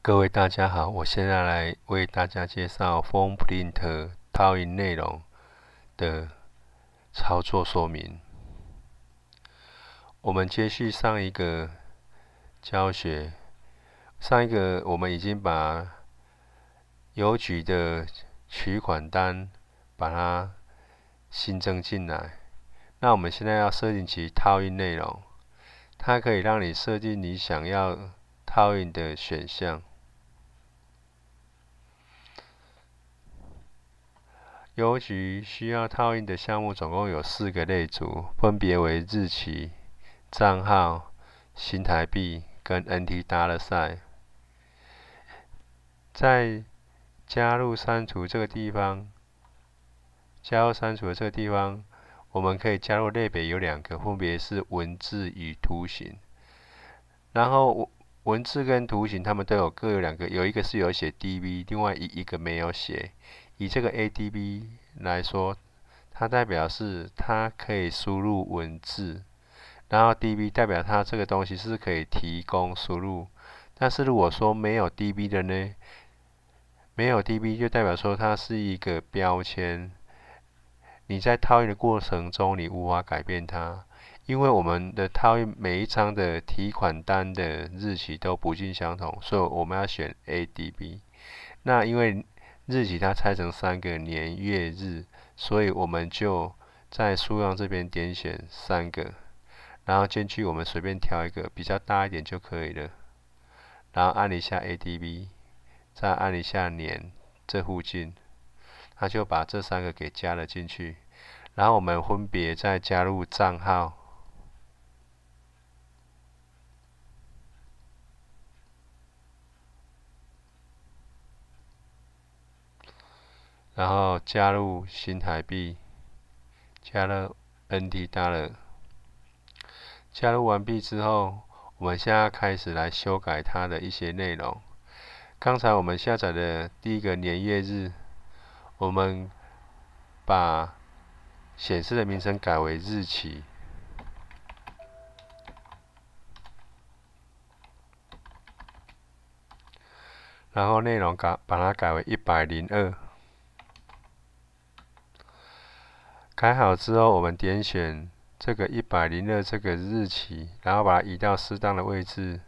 各位大家好，我现在来为大家介绍 PhonePrint 套印内容的操作说明。我们接续上一个教学，上一个我们已经把邮局的取款单把它新增进来。那我们现在要设定其套印内容，它可以让你设定你想要套印的选项。邮局需要套印的项目总共有四个类组，分别为日期、账号、新台币跟 NT Dollar Sign。在加入删除这个地方，加入删除的这个地方，我们可以加入类别有两个，分别是文字与图形。然后文字跟图形，它们都有各有两个，有一个是有写 DB，另外一一个没有写。以这个 ADB 来说，它代表是它可以输入文字，然后 DB 代表它这个东西是可以提供输入。但是如果说没有 DB 的呢？没有 DB 就代表说它是一个标签，你在套印的过程中你无法改变它，因为我们的套印每一张的提款单的日期都不尽相同，所以我们要选 ADB。那因为日期它拆成三个年月日，所以我们就在数量这边点选三个，然后进去我们随便挑一个比较大一点就可以了，然后按一下 ADB，再按一下年这附近，它就把这三个给加了进去，然后我们分别再加入账号。然后加入新台币，加了 NT Dollar。加入完毕之后，我们现在开始来修改它的一些内容。刚才我们下载的第一个年月日，我们把显示的名称改为日期，然后内容改把它改为一百零二。改好之后，我们点选这个一百零二这个日期，然后把它移到适当的位置。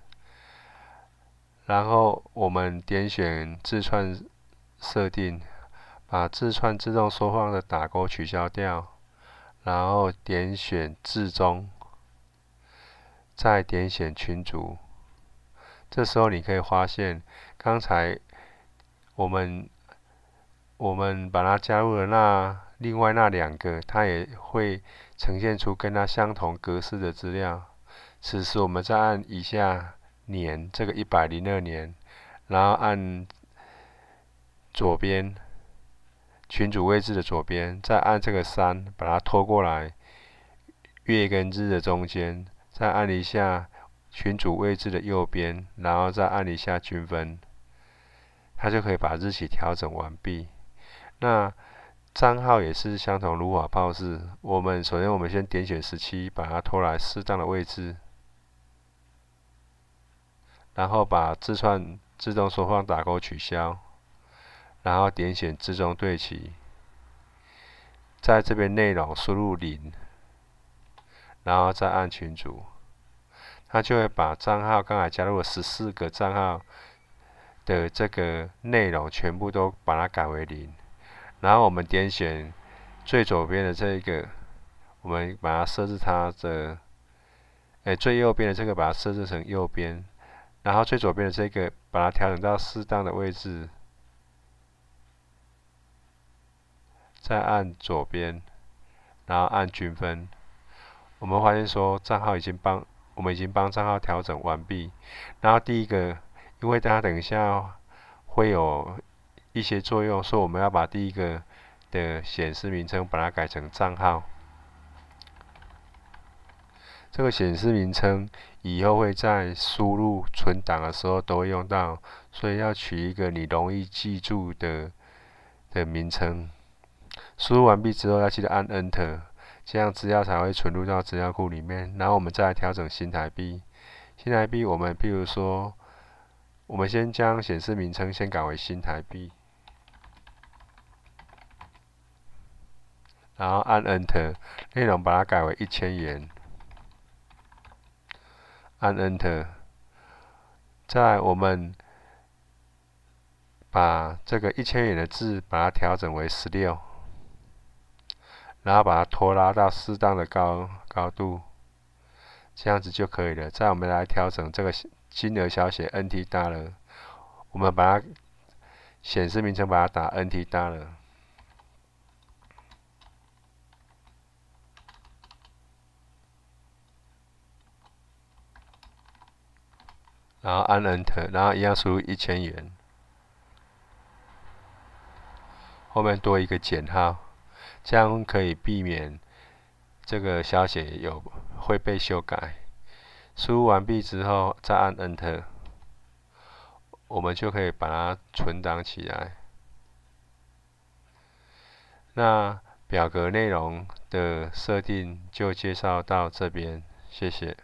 然后我们点选字串设定，把字串自动缩放的打勾取消掉。然后点选字中，再点选群组。这时候你可以发现，刚才我们我们把它加入了那。另外那两个，它也会呈现出跟它相同格式的资料。此时我们再按一下年，这个一百零二年，然后按左边群主位置的左边，再按这个三，把它拖过来月跟日的中间，再按一下群主位置的右边，然后再按一下均分，它就可以把日期调整完毕。那账号也是相同，如法炮制。我们首先，我们先点选十七，把它拖来适当的位置，然后把字串自动缩放打勾取消，然后点选自动对齐，在这边内容输入零，然后再按群组，它就会把账号刚才加入了十四个账号的这个内容全部都把它改为零。然后我们点选最左边的这一个，我们把它设置它的，哎，最右边的这个把它设置成右边，然后最左边的这个把它调整到适当的位置，再按左边，然后按均分。我们发现说账号已经帮我们已经帮账号调整完毕。然后第一个，因为大家等一下会有。一些作用，说我们要把第一个的显示名称把它改成账号。这个显示名称以后会在输入存档的时候都会用到，所以要取一个你容易记住的的名称。输入完毕之后要记得按 Enter，这样资料才会存入到资料库里面。然后我们再来调整新台币。新台币我们譬如说我们先将显示名称先改为新台币，然后按 Enter，内容把它改为一千元，按 Enter，在我们把这个一千元的字把它调整为十六，然后把它拖拉到适当的高高度，这样子就可以了。再我们来调整这个。金额小写 NT 大了，我们把它显示名称把它打 NT 大了，然后按 Enter，然后一样输入一千元，后面多一个减号，这样可以避免这个消写有会被修改。输入完毕之后，再按 Enter，我们就可以把它存档起来。那表格内容的设定就介绍到这边，谢谢。